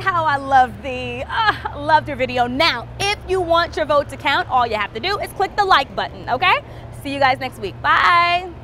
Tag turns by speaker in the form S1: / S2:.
S1: How I love thee. Uh, loved your video. Now, if you want your vote to count, all you have to do is click the like button, okay? See you guys next week. Bye.